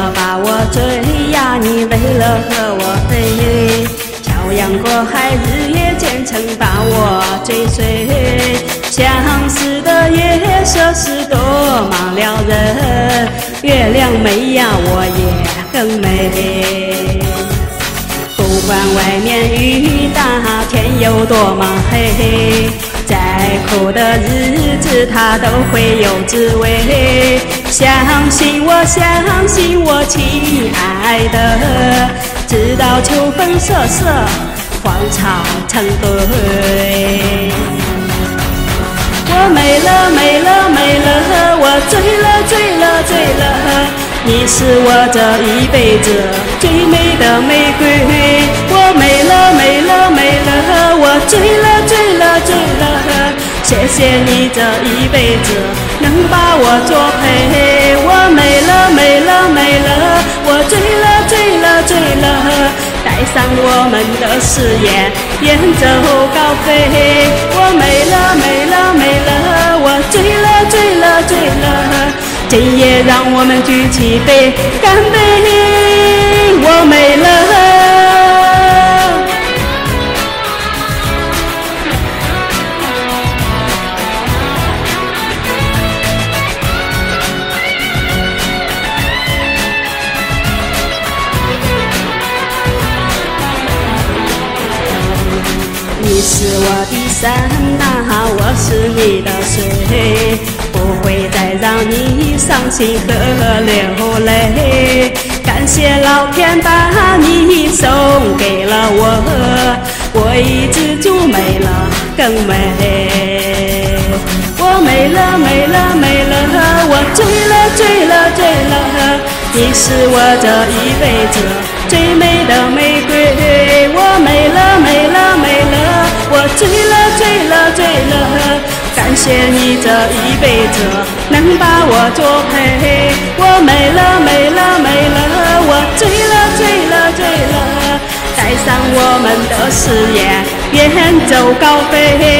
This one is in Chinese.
了把我追呀，你为了和我飞，漂洋过海，日夜兼程把我追随。相思的夜色是多么撩人，月亮美呀，我也更美。不管外面雨大，天有多么黑，再苦的日子它都会有滋味。相信我，相信，亲爱的，直到秋风瑟瑟，黄草成堆。我美了，美了，美了，我醉了，醉了，醉了，你是我这一辈子最美的玫瑰。我美了，美了，美了，我醉了，醉了，醉了，谢谢你这一辈子能把我作陪。上我们的誓言，远走高飞。我美了，美了，美了，我醉了，醉了，醉了，今夜让我们举起杯，干杯！你是我的山呐，我是你的水，不会再让你伤心和流泪。感谢老天把你送给了我，我已知足美了更美。我美了美了美了，我醉了醉了醉了，你是我这一辈子最感谢你这一辈子能把我作陪。我美了美了美了，我醉了醉了醉了，带上我们的誓言，远走高飞。